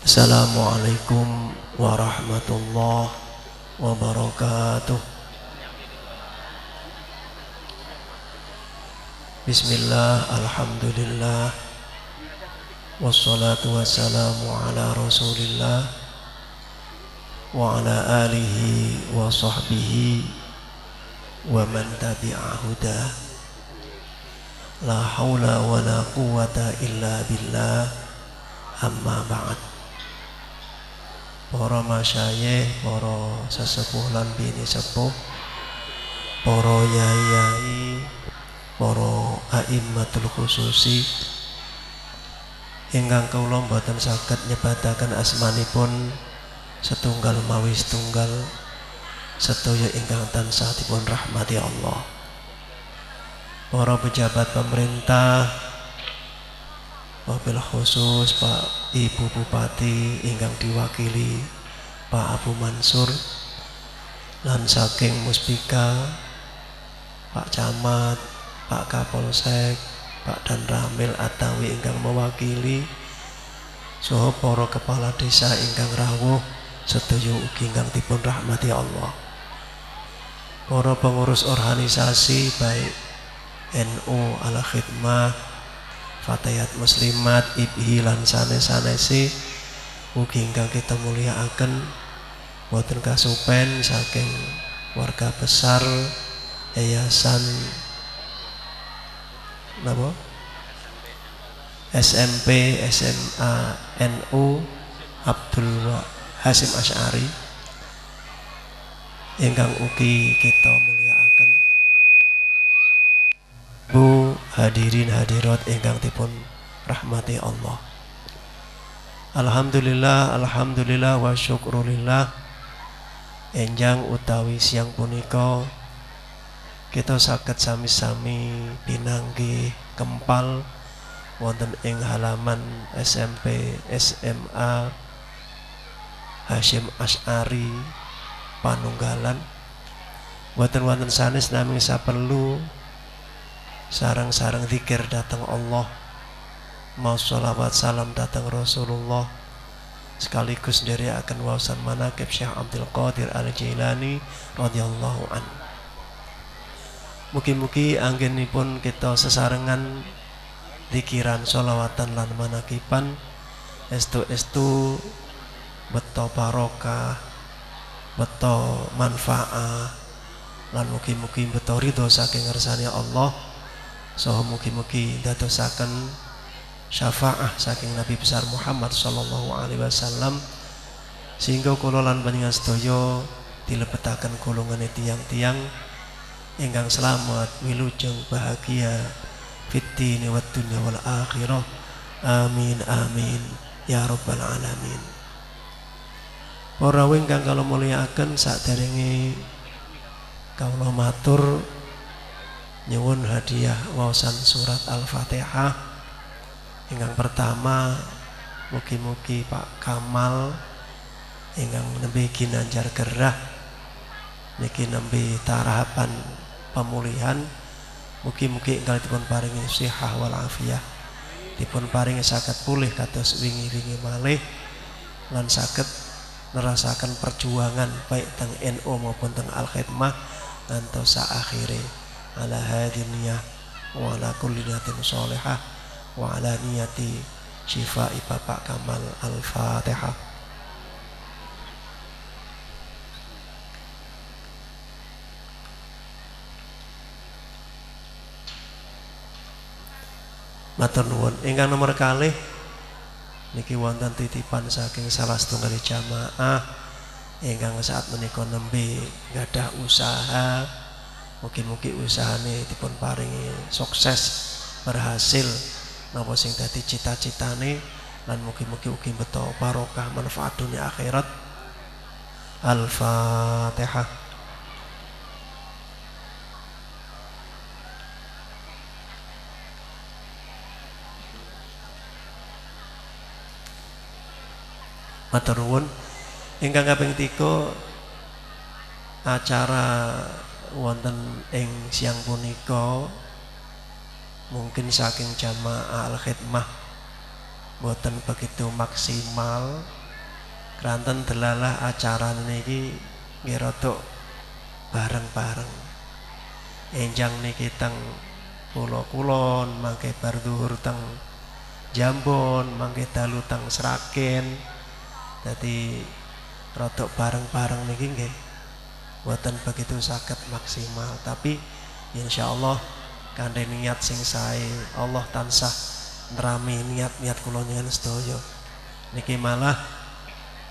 Assalamualaikum warahmatullahi wabarakatuh. Bismillah, Alhamdulillah. Wassalatu wassalamu ala rasulillah Wa ala alihi wa sahbihi Wa man tabi'ahuda La hawla wa la quwata illa billah. Amma ba'd para masyayikh, para sesepuh lan bini sepuh, para yai-yai, para aimmatul khususi ingkang kula mboten saged nyebataken asmanipun setunggal mawi setunggal sedaya ingkang tansah dipun rahmati Allah. Para pejabat pemerintah, Wabil khusus Pak Ibu Bupati ingkang diwakili Pak Abu Mansur lan saking Muspika Pak Camat, Pak Kapolsek, Pak Dan Ramil Atawi ingkang mewakili saha para kepala desa ingkang rawuh sedaya ugi ingkang dipun rahmati Allah. Para pengurus organisasi baik NU ala khidmah fatayat muslimat ibhi lan sanes-sanese mugi ingkang kita mulyakaken boten kasupen saking warga besar yayasan napa? SMP SMA NU Abdul Hasim Asy'ari. Ingkang ugi kita mulyakaken Bu hadirin hadirat ingkang dipun rahmati Allah. Alhamdulillah, alhamdulillah wa syukrulillah. Enjang utawi siang punika kita sakit sami-sami pinanggi kempal wonten ing halaman SMP SMA Hashim As'ari Panunggalan wonten wonten sanes namung perlu sarang-sarang zikir datang Allah. Mau sholawat salam datang Rasulullah. Sekaligus dari akan wawasan manakib Syekh Abdul Qadir Al-Jailani radhiyallahu an Mugi-mugi anggenipun kita sesarengan zikiran sholawatan lan manakipan. Estu-estu beto barokah beto manfaat lan mugi-mugi beto ridho saking ngersani Allah Soho mugi-mugi dadosaken syafaah saking Nabi besar Muhammad sallallahu alaihi wasallam. Sehingga kula lan panjenengan sedaya dilebetaken golongan tiang-tiang. Ingkang selamat wilujeng bahagia fitni wa dunya wal akhirah. Amin amin. Ya rabbal alamin. Para ingkang kalau mulyakaken saderenge kawula matur nyuwun hadiah wawasan surat Al-Fatihah. Ingkang pertama mugi-mugi Pak Kamal ingkang nembe ginanjar gerah niki nembe tarahapan pemulihan mugi-mugi ingkang dipun paringi sihah wal afiyah dipun paringi sakit pulih kados wingi-wingi malih lan sakit nerasakan perjuangan baik teng NU maupun teng Al Khidmah ngantos akhirnya ala hadhihi niyah wa ala kulli niyatin sholihah wa ala niyati syifai Bapak Kamal Al-Fatihah. Matur nuwun. Ingkang nomor kalih niki wonten titipan saking salah setunggal jamaah ingkang saat menika nembe gadah usaha Mugi-mugi usahane dipun paringi sukses berhasil napa sing dadi cita-citane lan mugi-mugi ugi beto barokah manfaat dunia akhirat. Al-Fatihah. Matur nuwun ingkang kaping 3 acara wonten ing siang punika mungkin saking jamaah al khidmah boten begitu maksimal. Keranten delalah acara niki nggih bareng-bareng. Enjang niki teng pulau kulon mangke bar teng Jambon mangke dalu teng Sragen. Dadi rodok bareng-bareng niki nggih buatan begitu sakit maksimal. Tapi insya Allah kandai niat sing sae Allah tansah nerami niat-niat kula njenengan sedaya. Niki malah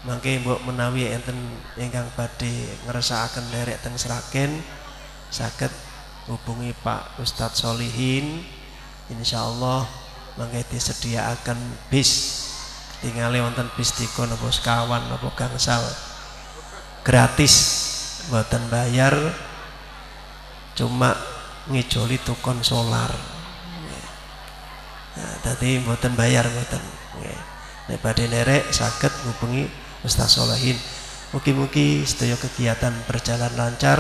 mangke mbok menawi enten ingkang badhe ngrasakaken derek teng Sragen saged hubungi Pak Ustadz Solihin. Insyaallah mangke disediaaken bis. Tinggalnya wonten bis tiko napa sekawan napa gangsal. Gratis buatan bayar cuma ngijoli tukon solar. Nah, tadi buatan bayar buatan badhe nerek saged hubungi Ustaz Solihin Mugi-mugi sedaya kegiatan berjalan lancar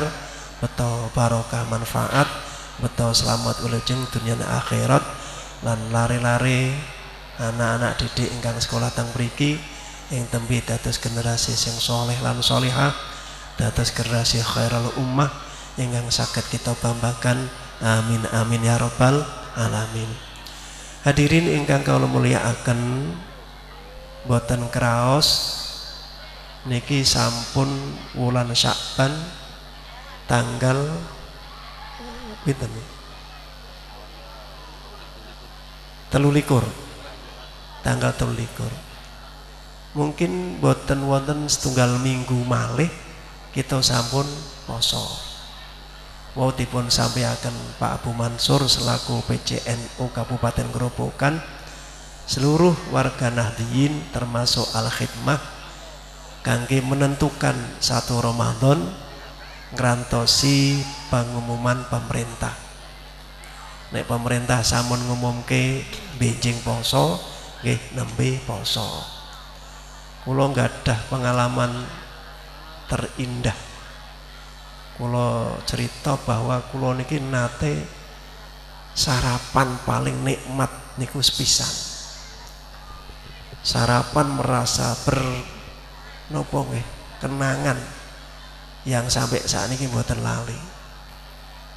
Betul barokah manfaat Betul selamat ulujeng dunia akhirat lan lari-lari anak-anak didik ingkang sekolah tang mriki ing tembe dados generasi sing soleh lan solihah dados generasi khairul ummah ingkang saged kita banggakan. Amin amin ya rabbal alamin. Hadirin ingkang kula mulyakaken boten kraos niki sampun wulan Syakban tanggal pinten? Telulikur. Tanggal telulikur. Mungkin boten wonten setunggal minggu malih kita sampun poso. Mau dipun akan Pak Abu Mansur selaku PCNU Kabupaten Gerobokan seluruh warga Nahdiyin termasuk Al-Khidmah kangge menentukan satu Ramadan ngrantosi pengumuman pemerintah. Nek pemerintah samun ngumumke benjing poso nggih nembe poso. Kula ada pengalaman terindah kula cerita bahwa kula niki nate sarapan paling nikmat niku sepisan sarapan merasa ber nopo kenangan yang sampai saat ini mboten lali.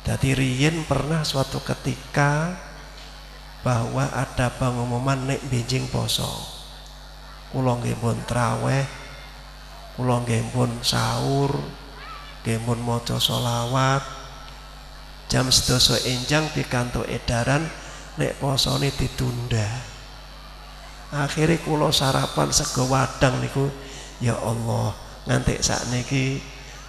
Jadi riyen pernah suatu ketika bahwa ada pengumuman nek benjing poso. Kula nggih pun traweh, kula nggih sahur, nggih pun maca selawat. Jam sedasa enjang dikantuk edaran nek posone ditunda. Akhirnya kula sarapan sego wadang niku Ya Allah, nganti saat niki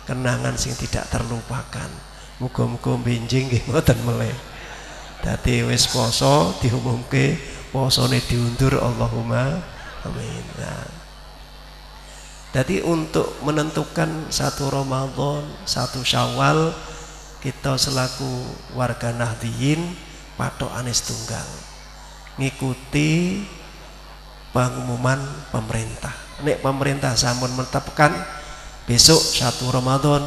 kenangan sing tidak terlupakan. Muga-muga benjing nggih mboten meleh. Dadi wis poso diumumke posone diundur Allahumma amin. Nah. Jadi untuk menentukan satu Ramadan, satu Syawal kita selaku warga Nahdiyin patok anis tunggal. Ngikuti pengumuman pemerintah. Nek pemerintah sampun menetapkan besok satu Ramadan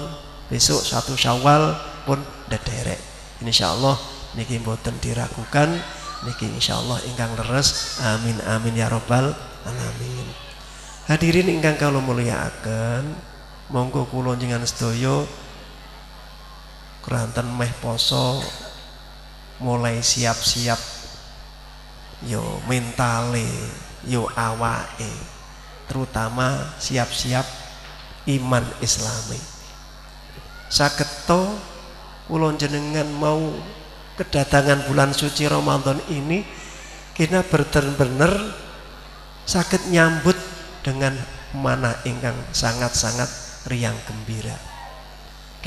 besok satu Syawal pun dederek. Insyaallah niki mboten diragukan niki insyaallah ingkang leres. Amin amin ya robbal alamin hadirin ingkang kula mulyakaken monggo kula jenengan sedaya keranten meh poso mulai siap-siap yo mentale yo awake terutama siap-siap iman islami. Saketo kulon jenengan mau kedatangan bulan suci Ramadan ini kita benar-benar sakit nyambut dengan mana ingkang sangat-sangat riang gembira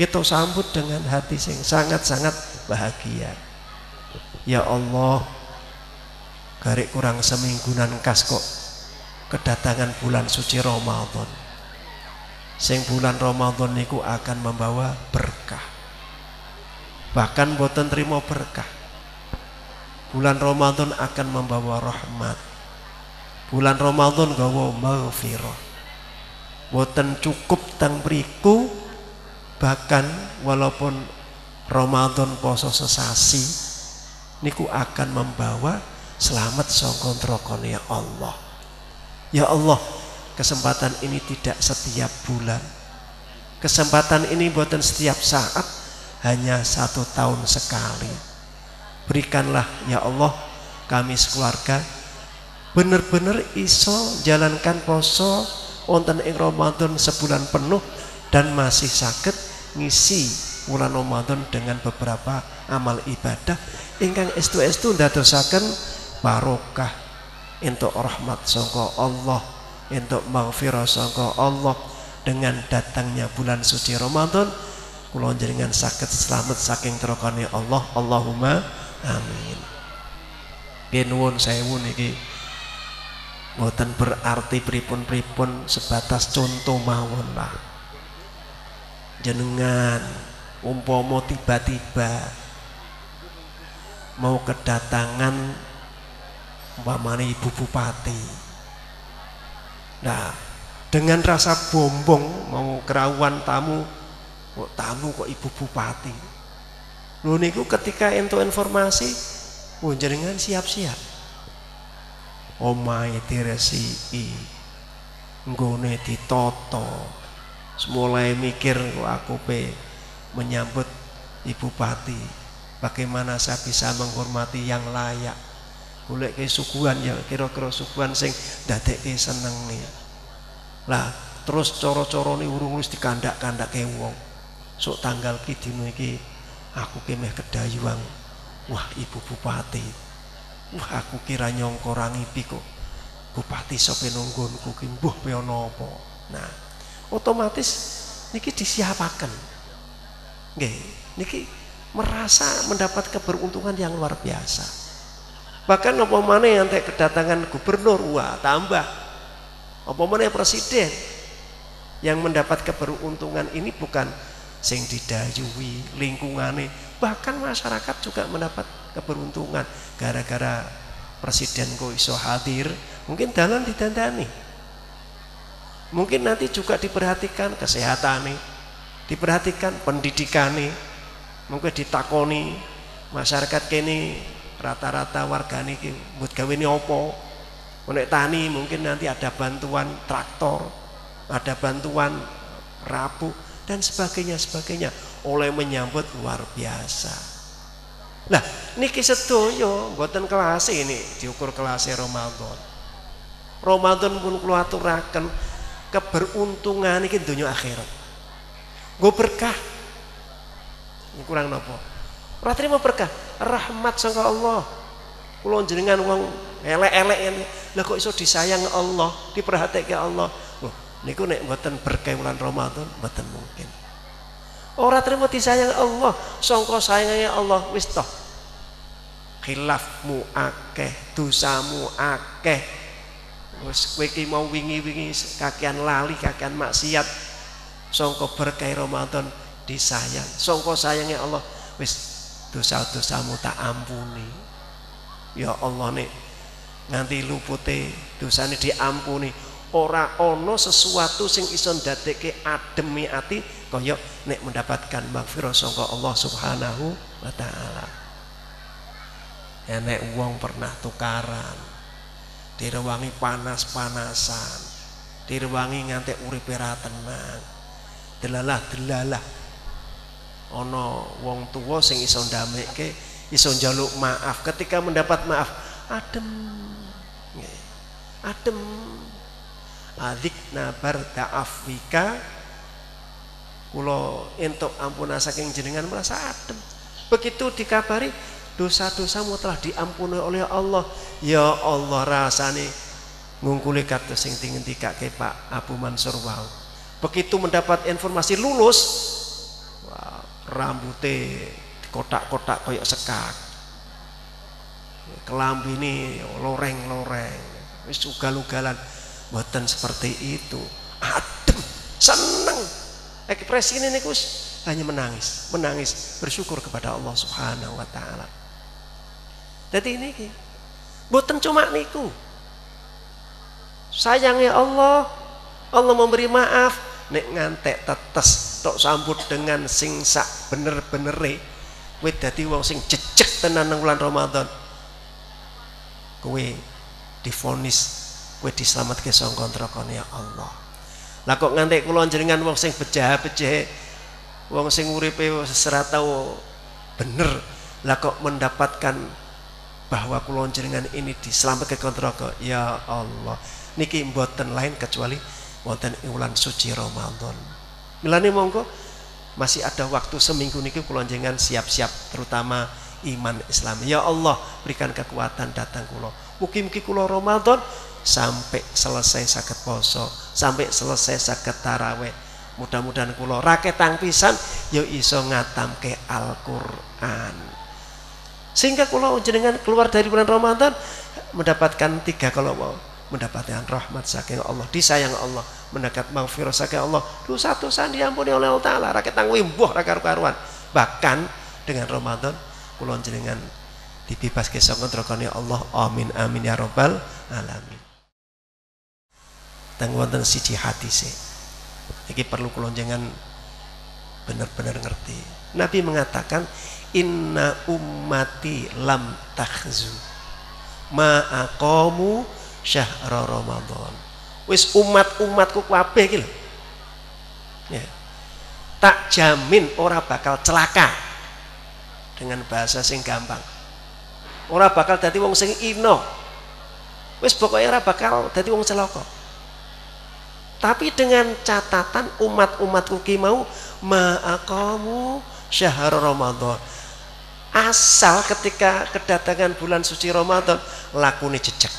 kita sambut dengan hati sing sangat-sangat bahagia ya Allah garik kurang semingguan kas kok kedatangan bulan suci Ramadan. Sing bulan Ramadan niku akan membawa berkah. Bahkan boten terima berkah. Bulan Ramadan akan membawa rahmat. Bulan Ramadan gawa maghfirah. Boten cukup tang beriku bahkan walaupun Ramadan poso sesasi niku akan membawa selamat sangka ya Allah Ya Allah, kesempatan ini tidak setiap bulan. Kesempatan ini buatan setiap saat, hanya satu tahun sekali. Berikanlah ya Allah kami sekeluarga benar-benar iso jalankan poso wonten ing Ramadan sebulan penuh dan masih sakit ngisi bulan Ramadan dengan beberapa amal ibadah. Ingkang estu-estu ndadosaken barokah untuk rahmat sangka Allah untuk maghfirah sangka Allah. Dengan datangnya bulan suci Ramadan kula jenengan sakit selamat saking terokane Allah. Allahumma amin. Pinuwun sewu niki Boten berarti pripun-pripun sebatas contoh mawon lah. Jenengan umpomo tiba-tiba mau kedatangan umpamane ibu bupati. Nah, dengan rasa bombong mau kerawan tamu kok tamu kok ibu bupati. Lho niku ketika ento informasi, oh jenengan siap-siap omahe diresiki nggone ditoto semulai mikir aku pe menyambut ibu pati bagaimana saya bisa menghormati yang layak. Golek ke suguhan ya kira-kira suguhan sing dadekke seneng nih lah terus coro-coro nih urung wis dikandak-kandak ke wong. Sok tanggal ki dino iki aku kemeh kedayuang wah ibu bupati Wah aku kira nyongko rangipi kok. Bupati sope nunggonku ki mbuh pe apa. Nah, otomatis niki disiapakan. Nggih, niki merasa mendapat keberuntungan yang luar biasa. Bahkan apa mana yang kedatangan gubernur, wah tambah. Apa mana presiden yang mendapat keberuntungan ini bukan sing didayui lingkungannya, bahkan masyarakat juga mendapat keberuntungan gara-gara presiden kok iso hadir. Mungkin dalam ditandani. Mungkin nanti juga diperhatikan kesehatan nih diperhatikan pendidikan nih mungkin ditakoni masyarakat kini rata-rata warga nih buat gawe ini opo menek tani mungkin nanti ada bantuan traktor ada bantuan rabu dan sebagainya sebagainya oleh menyambut luar biasa lah niki sedoyo mboten kelas ini diukur kelas Ramadan. Ramadan pun kula aturaken keberuntungan iki donya akhirat. Gue berkah. Ini kurang nopo. Ora trimo berkah, rahmat sangka Allah. Kula jenengan wong elek-elek ini. Lah kok iso disayang Allah, diperhatike Allah. Loh, niku nek mboten berkah bulan Ramadan mboten mungkin. Ora terima disayang Allah, sangka sayangnya Allah wis toh. Khilafmu akeh dosamu akeh. Wis kowe mau wingi-wingi kakean lali kakean maksiat. Sangka berkah Ramadan disayang. Sangka sayangnya Allah wis dosa-dosamu tak ampuni. Ya Allah nih nganti lupute dosane diampuni ora ono sesuatu sing iso ndadekke ademi ati kaya nek mendapatkan maghfirah sangka Allah Subhanahu wa taala. Enek uang pernah tukaran direwangi panas-panasan direwangi ngantek uripe ra tenang delalah delalah ana wong tua sing iso ndamekke iso njaluk maaf ketika mendapat maaf adem. Adem. Adikna barda afwika kula entuk ampuna saking jenengan merasa adem. Begitu dikabari dosa-dosamu telah diampuni oleh Allah. Ya Allah rasane ngungkuli kata sing dingendikake Pak Abu Mansur wow begitu mendapat informasi lulus wow, rambutnya kotak-kotak koyok sekak. Kelambi ini loreng-loreng wis ugal-ugalan. Buatan seperti itu. Adem seneng ekspresi ini niku hanya menangis menangis bersyukur kepada Allah Subhanahu wa taala. Jadi ini buatan cuma niku. Sayangnya Allah, Allah memberi maaf. Nek ngantek tetes tok sambut dengan sing sak bener-benere kowe dadi wong sing jejeg tenan nang bulan Ramadan. Kowe difonis kowe diselametke saka neraka ya Allah lah kok nganti kula jenengan wong sing bejah-bejah wong sing uripe tau bener. Lah kok mendapatkan bahwa kula jenengan ini diselametke neraka? Ya Allah. Niki mboten lain kecuali wonten bulan suci Ramadan. Milane monggo masih ada waktu seminggu niki kula jenengan siap-siap terutama iman Islam. Ya Allah berikan kekuatan datang kula. Mugi-mugi kula Ramadan sampai selesai sakit poso sampai selesai sakit taraweh mudah-mudahan kula raketang pisan ya iso ngatamke Al-Qur'an. Sehingga kula jenengan keluar dari bulan Ramadan mendapatkan tiga kalau mau mendapatkan rahmat saking Allah disayang Allah mendekat maghfirah saking Allah. Dosa dosa diampuni oleh Allah Taala rakyat tang wimbuh rakar karuan bahkan dengan Ramadan kula jenengan dibebas saka neraka Allah amin amin ya rabbal alamin teng wonten siji hadise. Iki perlu kula jenengan benar-benar ngerti. Nabi mengatakan inna ummati lam takhzu ma aqamu syahra ramadan. Wis umat-umatku kabeh iki ya. Tak jamin ora bakal celaka dengan bahasa sing gampang. Ora bakal dadi wong sing ino. Wis pokoknya ora bakal dadi wong celaka tapi dengan catatan umat-umatku ki mau ma'aqamu syahr Ramadan. Asal ketika kedatangan bulan suci Ramadan lakune jejak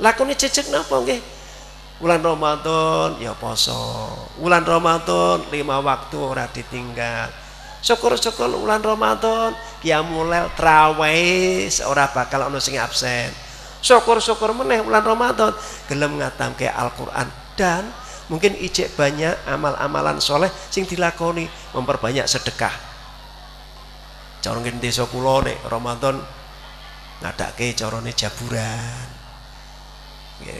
lakune jejak napa nggih? Bulan Ramadan ya poso. Bulan Ramadan lima waktu ora ditinggal. Syukur-syukur bulan Ramadan ya mulai terawih seorang bakal ono sing absen syukur-syukur meneh bulan Ramadan. Gelem ngatamke Al-Qur'an. Dan mungkin ijek banyak amal-amalan soleh sing dilakoni memperbanyak sedekah. Ngene desa kula nek Ramadan ngadake carane jaburan.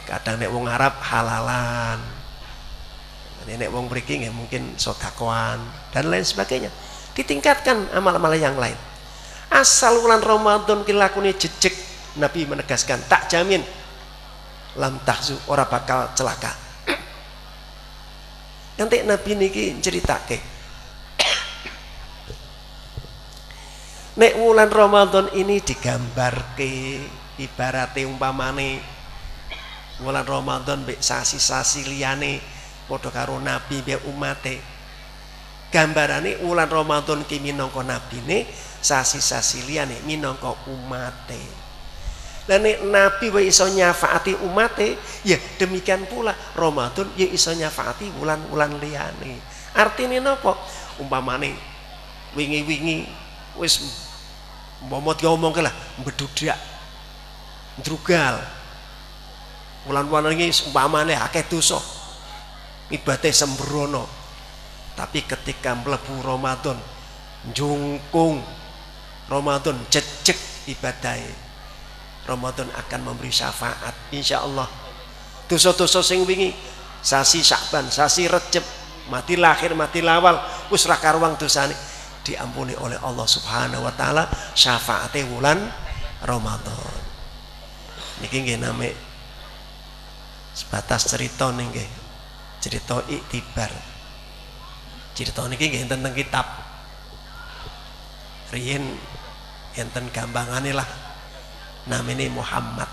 Kadang nek wong Arab halalan. Nek wong mriki mungkin sodakoan dan lain sebagainya. Ditingkatkan amal-amal yang lain. Asal bulan Ramadan kilakuni jejek Nabi menegaskan tak jamin. Lam tahzu ora bakal celaka. Nanti Nabi niki ceritake nek bulan Ramadan ini digambar ke ibarat umpamane bulan Ramadan mbek sasi-sasi liyane karo nabi mbek umate. Gambarane wulan Ramadan ki minangka nabine sasi-sasi liyane minangka umate lah nek nabi wae iso nyafaati umate ya demikian pula. Ramadan ya iso nyafaati wulan-wulan liyane. Artine napa? Umpamane wingi-wingi wis momot ngomong lah bedudak ndrugal. Wulan-wulan iki umpamane akeh dosa ibate sembrono. Tapi ketika melebu Ramadan jungkung Ramadan jejek ibadai Ramadan akan memberi syafaat insya Allah dosa-dosa sing wingi sasi Syakban sasi Recep mati lahir mati lawal ra karuang dosane diampuni oleh Allah Subhanahu wa taala syafaate wulan Ramadan. Niki nggih name sebatas cerita nggih cerita iktibar. Cerita niki nggih tentang kitab. Riyen enten gambangane lah namine Muhammad.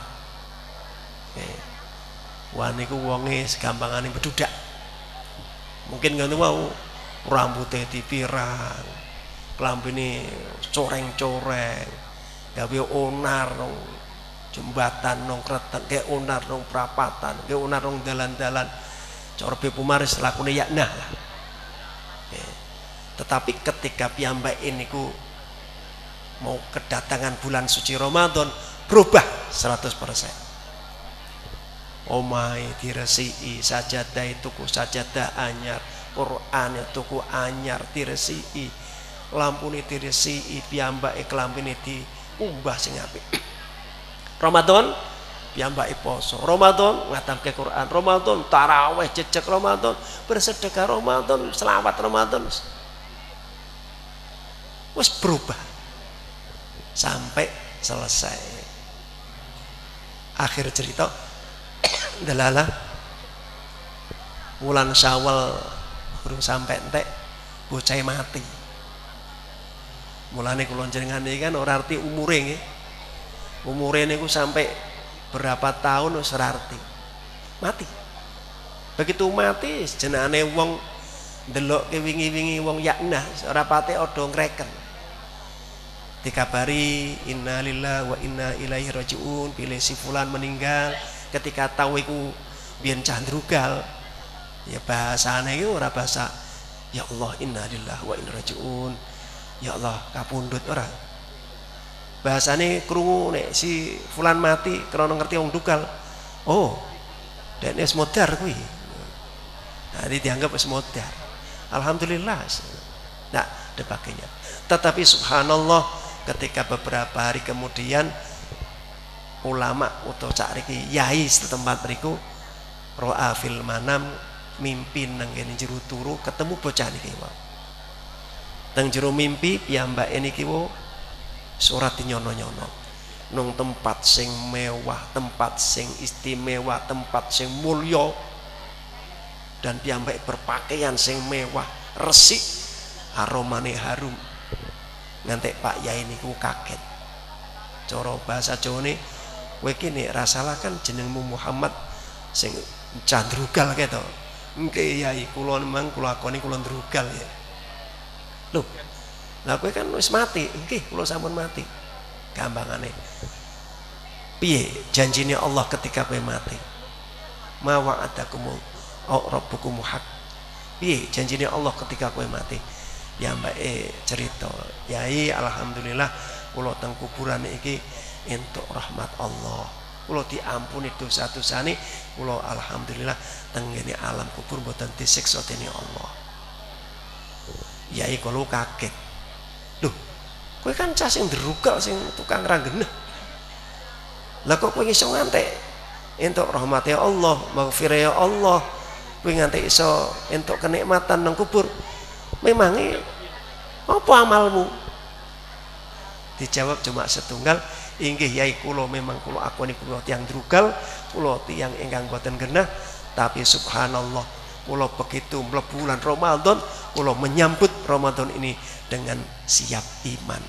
Wah niku wonge segambangane bedudak mungkin ngono mau rambutnya dipirang klambine coreng-coreng gawe onar nong jembatan nong kretek kayak onar nong perapatan kayak onar nong dalan-dalan. Cara bepumaris lakune yakna lah. Tetapi ketika piyambak ini ku mau kedatangan bulan suci Ramadan berubah 100% omai diresi'i sajadah tuku sajadah anyar Quran tuku anyar diresi'i lampu ini diresi'i piyambak kelampu ini diubah sing apik. Ramadan piyambak poso. Ramadan ngatamke Quran. Ramadan taraweh jejak Ramadan bersedekah Ramadan selawat Ramadan. Wis berubah. Sampai selesai akhir cerita. Dalalah bulan Syawal burung sampai entek bocah mati. Mulane kula jenengan iki kan ora arti umure nggih. Umure niku sampai berapa tahun wis arti. Mati. Begitu mati jenenge wong delok ke wingi-wingi wong yakna ora pate ada ngreken dikabari innalillahi wa inna ilaihi rajiun. Pilih si fulan meninggal ketika tahu iku biyen candrugal ya bahasane itu ora bahasa ya Allah innalillahi wa inna rajiun. Ya Allah kapundut ora? Bahasane krungu nek si fulan mati krana ngerti wong dugal oh dan es modar kuwi. Nah dianggap es modar. Alhamdulillah. Nah depaknya tetapi subhanallah ketika beberapa hari kemudian ulama atau riki yai setempat beriku roa fil manam mimpi nang kene jero turu ketemu bocah niki wae teng jero mimpi piyambak niki wo surat nyono-nyono. Nung tempat sing mewah tempat sing istimewa tempat sing mulya dan piyambak berpakaian sing mewah resik aromane harum ngantek Pak Yai niku kaget. Coro bahasa Jawa ini kowe iki nek rasalah kan jenengmu Muhammad sing candrugal gitu nggih Yai kula memang kula akoni kula ndrugal ya. Lho lah kowe kan wis mati. Nggih kula sampun mati. Gampangane. Piye janjine Allah ketika kowe mati? Ma wa'adakum rabbukum haq. Piye janjine Allah ketika kowe mati ya mbak e cerita. Yai alhamdulillah kula teng kuburan iki entuk rahmat Allah. Kula diampuni dosa-dosane kula alhamdulillah teng alam kubur mboten disiksa dening Allah. Yai kula kaget. Duh, kowe kan cah sing derugal sing tukang ranggeneh. Lah kok kowe iso ngantek entuk rahmatnya Allah maghfirah Allah? Kowe ngantek iso entuk kenikmatan nang kubur memangnya apa amalmu? Dijawab cuma setunggal inggih yai kulo memang kulo aku ini kulo tiang drugal kulo tiang ingkang buatan genah tapi subhanallah kulo begitu bulan Ramadan kulo menyambut Ramadan ini dengan siap iman.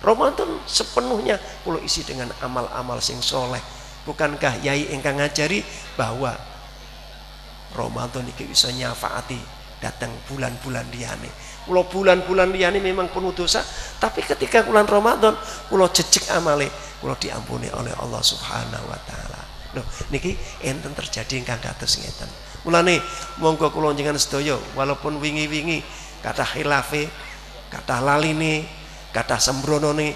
Ramadan sepenuhnya kulo isi dengan amal-amal sing soleh. Bukankah yai ingkang ngajari bahwa Ramadan ini bisa nyafaati datang bulan-bulan diane Kulo bulan-bulan liyane memang penuh dosa, tapi ketika bulan Ramadan kulo jejak amale, kulo diampuni oleh Allah Subhanahu wa taala. Loh, niki enten terjadi ingkang kados ngeten. Mulane monggo kula njenengan sedaya walaupun wingi-wingi kata khilafe, kata laline, kata sembronone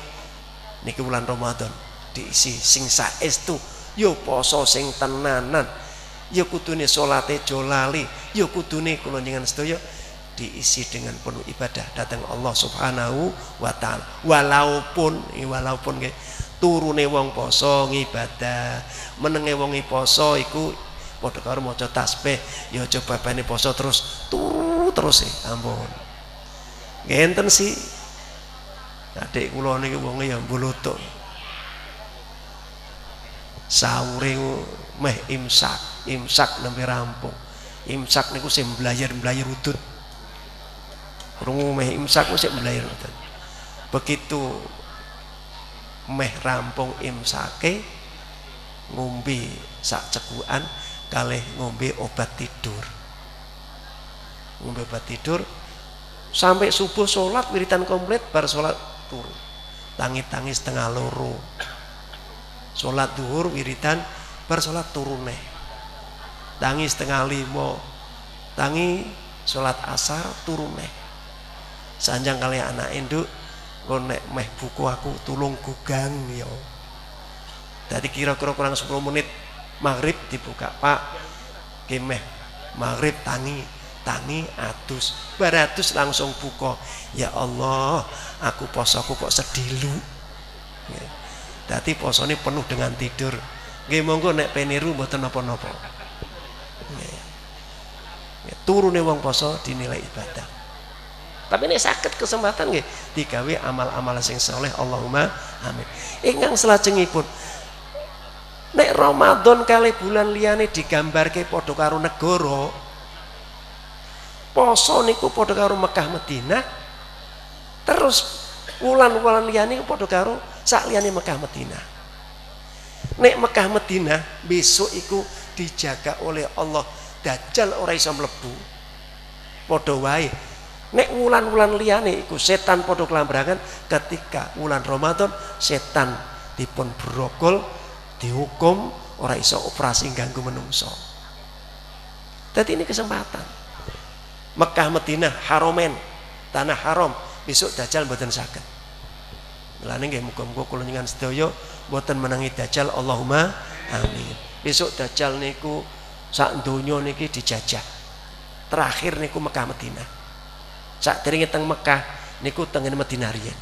niki bulan Ramadan diisi sing saestu yo poso sing tenanan yo kudune salate jolali yo kudune kula njenengan sedaya diisi dengan penuh ibadah datang Allah Subhanahu wa taala. Walaupun walaupun nggih turune wong poso ngibadah, menenge wong poso iku padha karo maca tasbih, ya aja babane poso terus turu terus e, ampun. Ngenten sih. Adik kula niki wonge ya mbulutuk. Sahure meh imsak, imsak nembe rampung. Imsak niku sing belajar-belajar udut Rungu meh imsak mesti mulai Begitu meh rampung imsake ngombe sak cekuan kalih ngombe obat tidur. Ngombe obat tidur sampai subuh sholat wiritan komplit bar sholat turu. Tangi-tangi setengah loro. Sholat duhur wiritan bar sholat turun neh. Tangi setengah limo. Tangi sholat asar turun neh sanjang kali anak induk nek meh buku aku tulung gugang yo tadi kira-kira kurang 10 menit maghrib dibuka pak kemeh maghrib tangi tangi atus baratus langsung buka ya Allah aku posoku kok sedilu Tadi poso ini penuh dengan tidur. Nggih monggo nek peniru mboten napa-napa turune wong poso dinilai ibadah tapi ini sakit kesempatan nggih digawe amal-amal sing soleh Allahumma amin. Ingkang pun, Nek nek Ramadan kali bulan liyane digambarke padha karo negara poso niku padha karo Mekah Madinah terus wulan-wulan liyane padha karo sak liyane Mekah Madinah nek Mekah Madinah besok iku dijaga oleh Allah dajjal ora iso mlebu. Padha wae. Nek wulan-wulan liyane iku setan padha kelambrangan ketika wulan Ramadan setan dipun brogol dihukum orang iso operasi ganggu menungso. Jadi ini kesempatan. Mekah Medina Haromen tanah haram besok dajjal mboten saged. Mulane nggih muga-muga kula nyuwun sedaya mboten menangi dajjal Allahumma amin. Besok dajjal niku sak donya niki dijajah. Terakhir niku Mekah Medina. Sak derenge teng Mekah niku teng Medina riyen.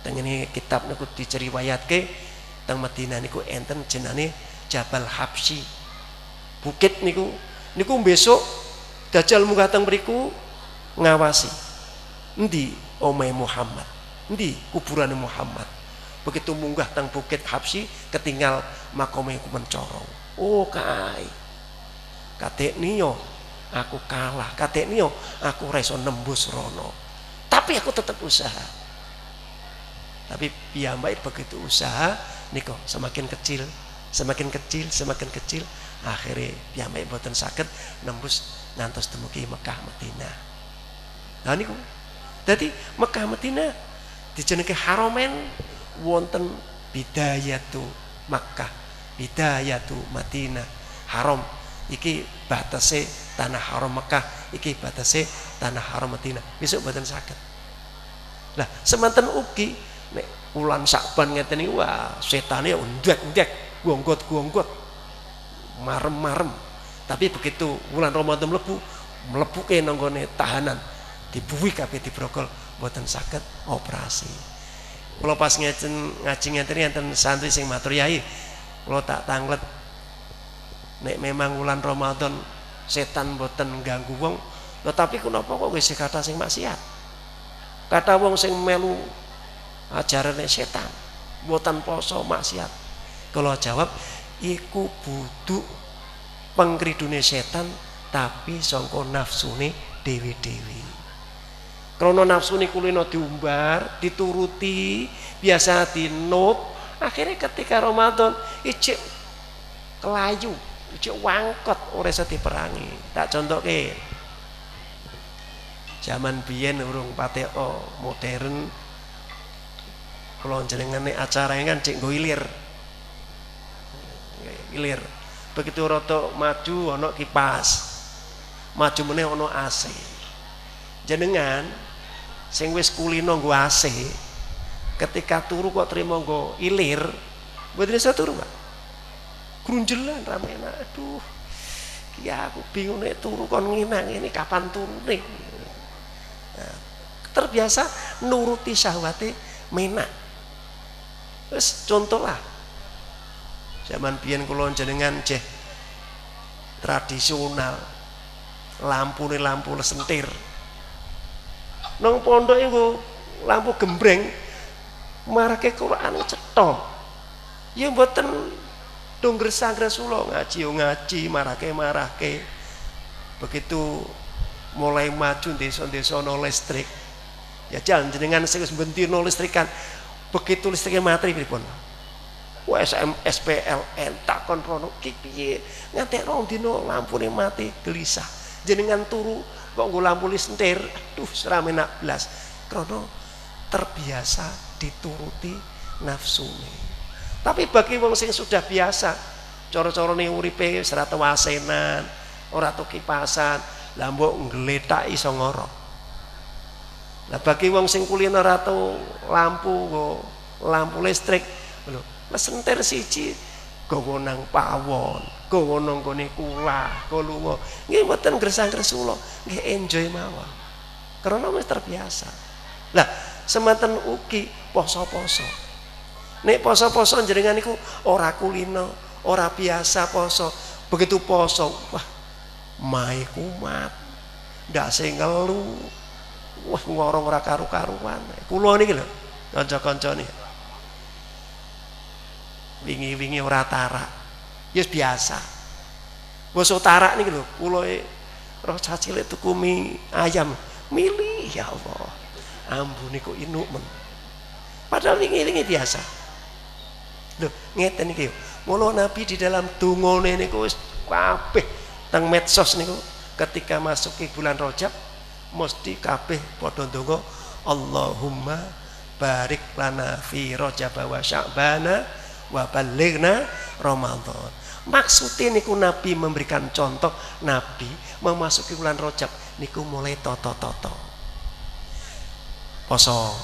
Teng kitab niku diceriwayatke teng Madinah niku enten jenane Jabal Habsyi. Bukit niku niku besok Dajjal munggah teng mriku ngawasi. Endi omahe Muhammad? Endi kuburane Muhammad? Begitu munggah teng Bukit Habsyi ketinggal makome ku mencorong. Oh kai. Kadek niyo aku kalah. Kadek niyo aku reso nembus rono. Tapi aku tetap usaha. Tapi piyambak begitu usaha niko semakin kecil semakin kecil semakin kecil akhirnya piyambak boten sakit nembus ngantos temuki Mekah Medina nah niku jadi Mekah Medina dijenenge haromen wonten bidayatu Makkah bidayatu Madinah haram iki batase tanah haram Mekah iki batase tanah haram Madinah. Besok boten sakit lah semanten ugi nek bulan Sakban iki wah setane ndek-ndek gonggot-gonggot marem-marem. Tapi begitu bulan Ramadan mlebu mlebuke nanggone tahanan dibuwi kabeh dibrogol mboten saged operasi. Kula pas ngeten ngaji ngeten enten santri sing matur yai kula tak tanglet nek memang bulan Ramadan setan mboten ganggu wong tetapi kenapa kok wis kata sing maksiat? Kata wong sing melu ajaran setan buatan poso maksiat. Kalau jawab iku buduk pengkridune setan tapi songko nafsune dewi-dewi krono nafsune kulino diumbar dituruti biasa dinut akhirnya ketika Ramadan icik kelayu icik wangkot ora iso diperangi. Tak contoh ke zaman biyen urung pateo modern kalau jenengan nih acara kan cek gue ilir. Ilir. Begitu roto maju ono kipas maju meneh ono AC jenengan sing wis kulino gue AC ketika turu kok terima gue ilir buat ini turu pak grunjelan rame aduh ya aku bingung nih turu kon nginang ini kapan turu nih nah, terbiasa nuruti syahwati menak Wis contoh lah. Zaman biyen kula jenengan jeh tradisional. Lampu nih lampu lesentir. Nang pondok iku lampu gembreng marake Quran cetha. Ya mboten dong gresah-gres ngaji yo ngaji marake marake. Begitu mulai maju desa-desa no listrik. Ya jalan jenengan wis bentirno listrikan begitu listriknya mati pripun? USM SPLN rono ki piye? Nganti rong dino lampune mati gelisah. Jenengan turu kok nggo lampu lisentir aduh serame nak blas. Krono terbiasa dituruti nafsune tapi bagi wong sing sudah biasa coro-corone uripe serata wasenan ora kipasan lah mbok ngletaki iso ngorok Nah bagi wong sing kulino ratu lampu go lampu listrik lho mesenter siji gowo nang pawon gowo nang gone kula kolunga nggih mboten gresang-gresula nggih enjoy mawon. Karena wis terbiasa. Lah semanten ugi poso-poso nek poso-poso jenengan niku ora kulino ora biasa poso begitu poso wah mai kumat ndak sing ngeluh wah ngorong ora karu-karuan kula niki lho kanca-kanca niki wingi-wingi ora tarak Ya biasa. Basa utara niki lho, kula e roh cacile tuku mie ayam. Milih ya Allah. Ampun niku inuk men. Padahal ini biasa. Loh, ngeten iki. Mula Nabi di dalam tungone niku wis kabeh teng medsos niku ketika masuk ke bulan Rajab mesti kabeh padha ndonga Allahumma barik lana fi Rajab wa Sya'bana wa balighna Ramadan. Maksudnya niku Nabi memberikan contoh Nabi memasuki bulan Rajab niku mulai toto-toto. Poso,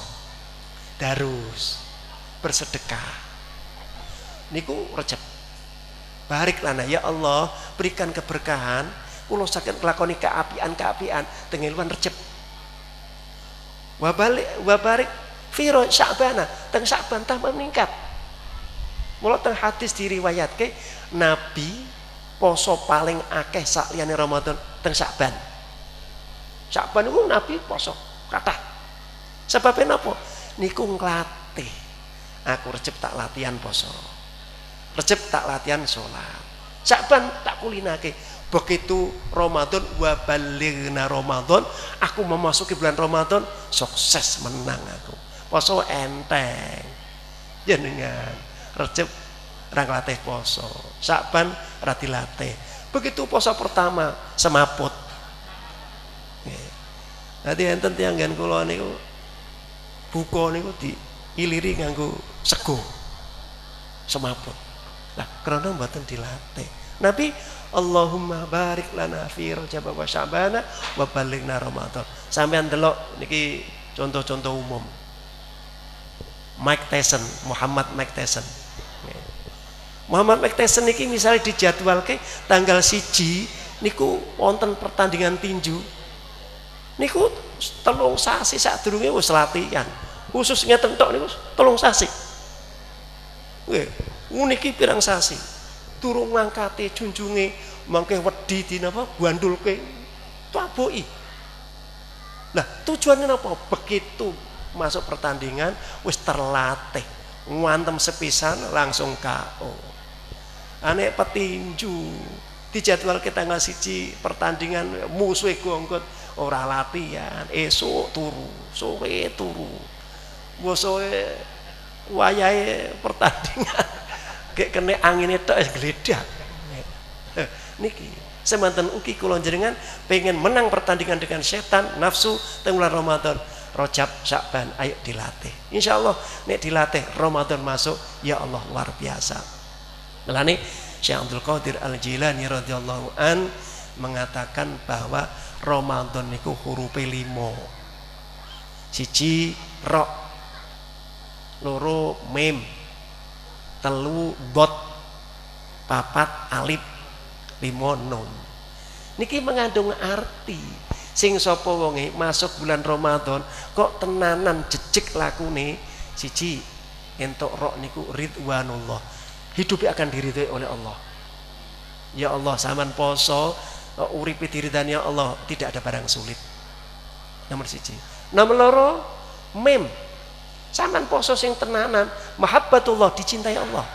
darus, bersedekah. Niku Rajab. Barik lana ya Allah, berikan keberkahan kula sakit nglakoni keapian-keapian tengah luan Rajab. Wabalik wabarik firo Sya'bana, teng Sya'ban tambah meningkat. Mula teng hadis diriwayatke Nabi poso paling akeh sak liyane Ramadan teng Sya'ban. Sya'ban itu Nabi poso kata. Sebabnya napa? Niku nglatih. Aku recep tak latihan poso. Recep tak latihan sholat. Sya'ban tak kulinake. Begitu Ramadan wa balighna Ramadan, aku memasuki bulan Ramadan, sukses menang aku. Poso enteng. Jenengan Recep orang latih poso. Sakban rati latih. Begitu poso pertama semaput. Nanti enten tiang kula niku buka niku iliri nganggo sego. Semaput. Lah karena mboten dilatih. Nabi Allahumma barik lana fi Rajab wa Sya'bana wa balighna Ramadan. Sampeyan delok niki contoh-contoh umum. Mike Tyson, Muhammad Mike Tyson Muhammad McTyson niki misalnya dijadwalke tanggal siji niku wonten pertandingan tinju niku telung sasi saat durunge wis latihan khusus ngeten tok niku telung sasi nggih uniki pirang sasi? Turung ngangkate junjunge mangke wedi di napa gwandulke. Taboki nah tujuannya apa? Begitu masuk pertandingan wis terlatih. Ngantem sepisan langsung KO anek petinju. Dijadwal kita tanggal siji pertandingan musuh gonggot. Ora latihan. Esok turu. Sore turu. Bosoe wayahe pertandingan kayak kena angin itu es geledak niki semantan uki kulon jenengan pengen menang pertandingan dengan setan nafsu tenggelam Ramadan. Rojab Syakban ayo dilatih. Insya Allah nek dilatih Ramadan masuk ya Allah luar biasa. Melani Syekh Abdul Qadir Al-Jilani radhiyallahu an mengatakan bahwa Ramadan niku huruf limo. Siji ro, loro mem, telu bot, papat alif, limo. Niki mengandung arti. Sing sapa wonge masuk bulan Ramadan kok tenanan jejeg lakune? Siji entuk rok niku ridwanullah. Hidupnya akan diridhoi oleh Allah. Ya Allah saman poso uripi diridani ya Allah tidak ada barang sulit. Nomor siji. Nomor loro mem saman poso sing tenanan. Mahabbatullah dicintai Allah.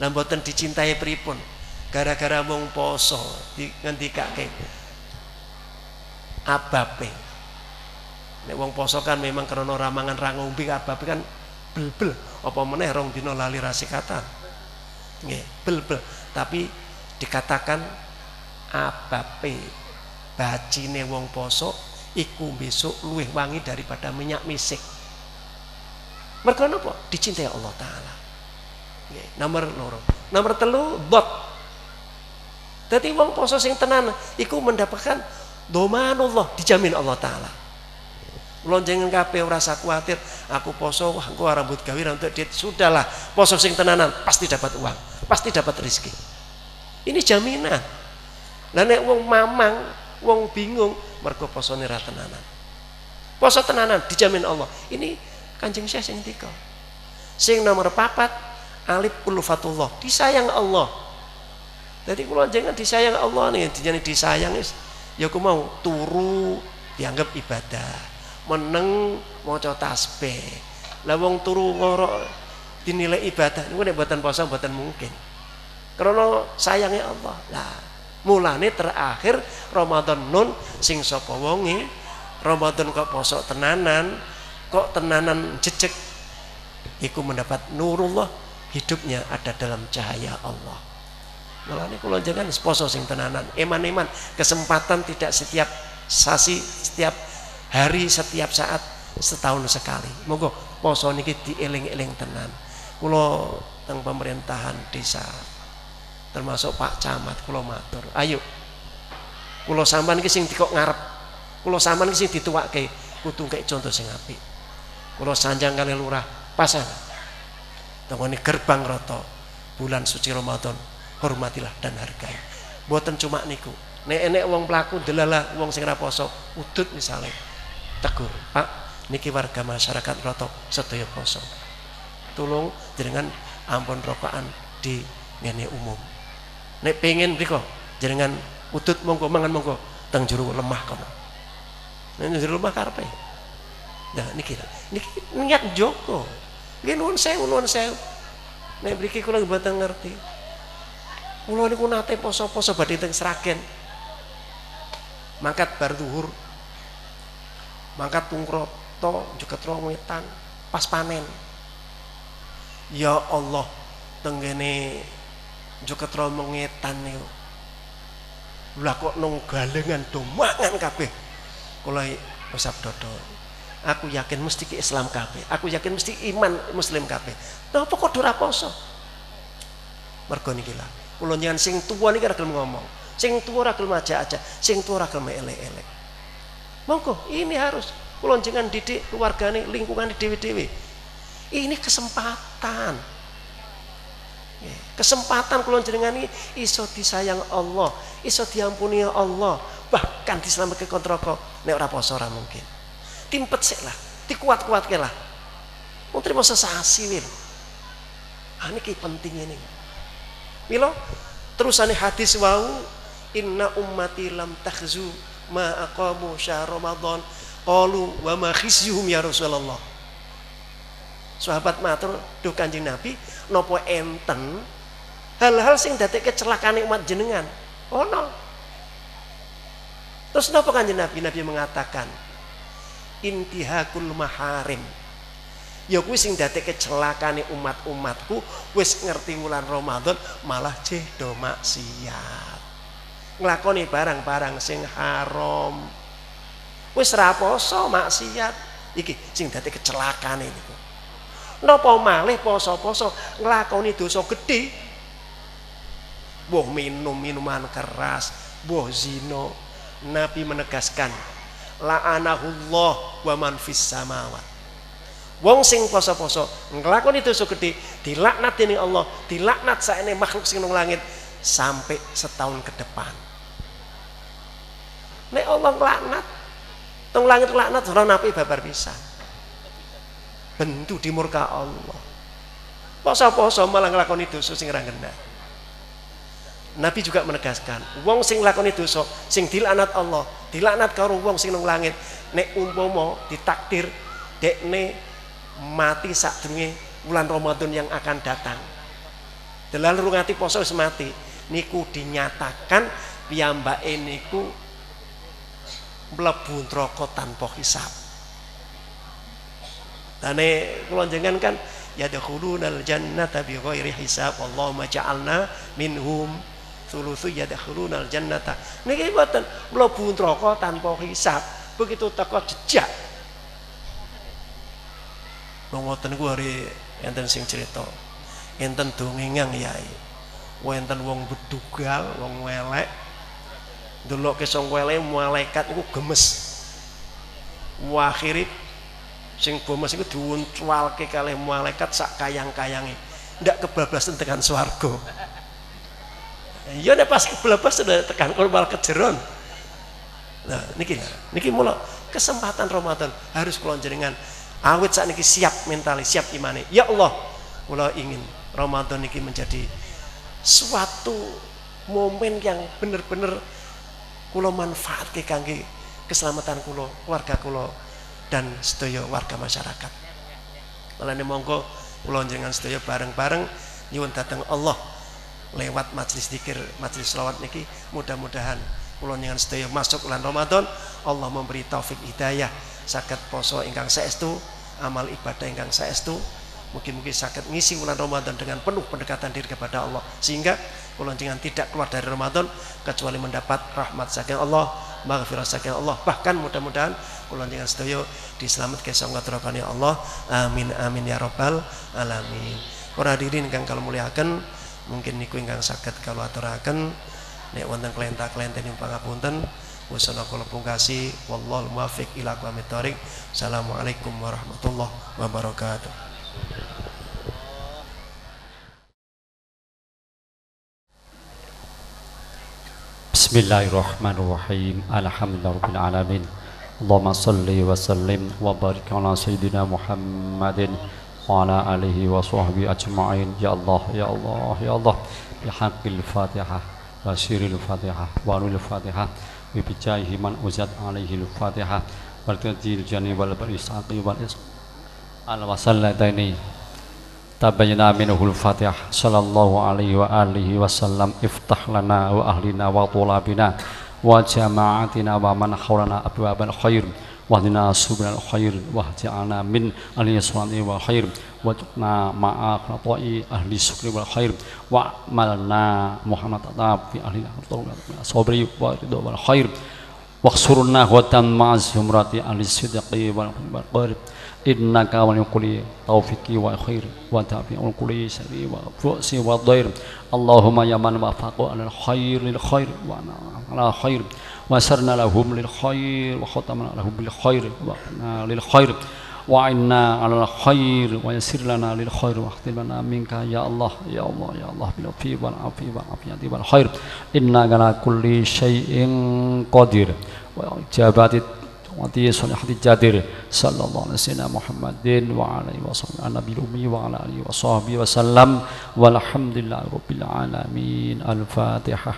Lamboten dicintai pripun? Gara-gara mung poso di ngendikake abape nek wong poso kan memang karena ramangan rangumbi abape kan bel-bel. Apa meneh rong dina lali rasikatan nggih bel-bel. Tapi dikatakan abape bacine wong poso iku besok luwih wangi daripada minyak misik mereka napa dicintai Allah taala. Nomor loro. Nomor telu bot. Jadi wong poso sing tenan iku mendapatkan domanullah dijamin Allah taala. Lonjengan kape rasa khawatir aku poso wah aku rambut gawe untuk diet sudahlah. Poso sing tenanan pasti dapat uang pasti dapat rezeki. Ini jaminan. Lah nek wong mamang wong bingung mergo poso ra tenanan. Poso tenanan dijamin Allah. Ini kanjeng Syekh sing tiga. Sing nomor papat alif ulfatullah disayang Allah. Jadi kalau jangan disayang Allah nih jadi disayang ya aku mau turu dianggap ibadah. Meneng maca tasbih. Lah wong turu ngorok dinilai ibadah. Niku nek mboten poso mboten mungkin. Karena sayangnya Allah. Lah, mulane terakhir Ramadan nun sing sapa wonge? Ramadan kok poso tenanan, kok tenanan jejek iku mendapat nurullah hidupnya ada dalam cahaya Allah. Mulane kula jangan poso sing tenanan, eman-eman, kesempatan tidak setiap sasi, setiap hari, setiap saat, setahun sekali. Monggo poso niki dieling-eling tenan. Kula teng pemerintahan desa termasuk Pak Camat kula matur ayo kula sampean iki sing dikok ngarep kula sampean iki sing dituwake kudu kek contoh sing apik kula sanjang kali lurah pasang tengone gerbang roto bulan suci Ramadan hormatilah dan hargai. Buatan cuma niku. Nek enek wong pelaku delala wong sing poso udut misalnya tegur Pak niki warga masyarakat roto sedaya poso. Tolong dengan ampun rokokan di ngene umum. Nek pengen mriko jenengan udut monggo mangan monggo. Teng jero lemah kono. Nek jero lemah karepe nah niki niki niat joko. Nggih nuwun sewu nuwun sewu. Nek mriki kula mboten ngerti. Kula niku nate poso-poso badhe teng Sragen. Mangkat bar zuhur mangkat tungkroto juga wetan pas panen. Ya Allah tenggene joket romo ngetan niku. Lah kok nong galengan do mangan kabeh. Kula usap dodo aku yakin mesti ke Islam kabeh. Aku yakin mesti iman muslim kabeh. Napa kok ora poso? Mergo niki lah. Kula sing tuwa niki ora ngomong. Sing tuwa ora gelem aja-aja sing tuwa ora gelem elek-elek monggo ini harus. Kula jangan didik keluargane lingkungan dewi-dewi ini kesempatan. Kesempatan kulon jenengan ini iso disayang Allah iso diampuni Allah bahkan diselamatkan kontroko nek ora poso mungkin timpet sik lah dikuat-kuat lah. Mau terima sesasi wil ah, ini penting ini. Milo terusane hadis wau inna ummati lam takhzu ma aqamu syahr ramadan. Qalu wa ma khizyuhum ya Rasulullah. Sahabat matur duh kanjeng Nabi nopo enten hal-hal sing dadi kecelakaan umat jenengan? Oh no terus napa kanjeng Nabi? Nabi mengatakan intihakul maharim. Ya kuwi sing dadi kecelakaan umat-umatku wis ngerti wulan Ramadan malah jedo maksiat. Nglakoni barang-barang sing haram. Wis ra poso maksiat. Iki sing dadi kecelakaan niku. Napa malih poso-poso nglakoni dosa gedhe? Boh minum minuman keras boh zino Nabi menegaskan la'anahullah wa man fis samawat. Wong sing poso-poso nglakoni dosa gede dilaknat ini Allah dilaknat saene makhluk sing nang langit sampai setahun ke depan. Nek Allah nglaknat teng langit laknat ora napi babar bisa bentu di murka Allah. Poso-poso malah nglakoni dosa sing ra Nabi juga menegaskan, wong sing lakoni dosa, sing dilaknat Allah, dilaknat karo wong sing nang langit, nek umpama ditakdir dekne mati sadurunge bulan Ramadan yang akan datang. Dalam rungati poso wis mati, niku dinyatakan piyambake niku mlebu neraka tanpa hisab. Dane kula jenengan kan yadkhulunal jannata bighairi hisab Allahumma ja'alna minhum sulusu yadkhulunal jannata niki mboten? Mlebu neraka tanpa hisab. Begitu teko jejak. Ngoten niku hari enten sing cerita. Enten dongengang yai. Wonten wong bedugal wong welek. Delok ke song welek malaikat niku gemes. Wakhiri sing gemes iku diuncwalke kalih malaikat sak kayang-kayange. Ndak kebablasan tekan swarga Iya nek pas keblepas sudah tekan korban kejeron. Nah, niki niki mula kesempatan Ramadan harus kula jenengan awet saat niki siap mentali, siap imani. Ya Allah, kula ingin Ramadan niki menjadi suatu momen yang benar-benar kula manfaat ke kangge keselamatan kula, keluarga kula dan sedaya warga masyarakat. Malah monggo kula jenengan sedaya bareng-bareng nyuwun datang Allah lewat majelis dikir majelis selawat niki mudah-mudahan kula dengan sedaya masuk bulan Ramadan. Allah memberi taufik hidayah sakit poso ingkang saestu amal ibadah ingkang saestu. Mungkin-mungkin sakit ngisi bulan Ramadan dengan penuh pendekatan diri kepada Allah. Sehingga kula jangan tidak keluar dari Ramadan kecuali mendapat rahmat saking Allah maghfirah saking Allah. Bahkan mudah-mudahan kula jangan sedaya diselamatkan sangga Allah. Amin amin ya rabbal alamin. Para hadirin kang kalau muliakan mungkin niku ingkang saged kalau aturaken nek wonten kelenta-kelenten ing pangapunten wasana kula pungkasi wallahu muwaffiq ila aqwamit thoriq. Assalamualaikum warahmatullahi wabarakatuh. Bismillahirrahmanirrahim. Alhamdulillahirabbil alamin. Allahumma salli wa sallim wa barik ala sayyidina Muhammadin وعلى آله وصحبه أجمعين. يا الله يا الله يا الله. بحق الفاتحة وسير الفاتحة ونور الفاتحة. ببجاه من أزد عليه الفاتحة. والتنزيل الجنة والبرساق والإسق الوسلتين تبين منه الفاتحة. صلى الله عليه وآله وسلم. افتح لنا وأهلنا وطلابنا وجماعتنا ومن حولنا أبواب الخير. واهدنا سبل الخير واهدنا من اليسران والخير وجعلنا مع خطاء أهل الشكر والخير وعملنا محمد أطاب في أهل الصبر والرضا والخير واخسرنا وتم مع زمرة أهل الصدق والخير إنك ولي كل توفيق وخير وتابع كل شر وفؤس والضير اللهم يا من وفق على الخير للخير وأنا على خير وسرنا لهم للخير وختمنا لهم بالخير وأنا للخير وعنا على الخير ويسر لنا للخير واختم لنا منك يا الله يا الله يا الله بالعافية والعافية والعافية والخير إنك على كل شيء قدير وإجابات وتي صالحة الجادر صلى الله عليه سيدنا محمد وعلى آله وصحبه النبي الأمي وعلى آله وصحبه وسلم والحمد لله رب العالمين الفاتحة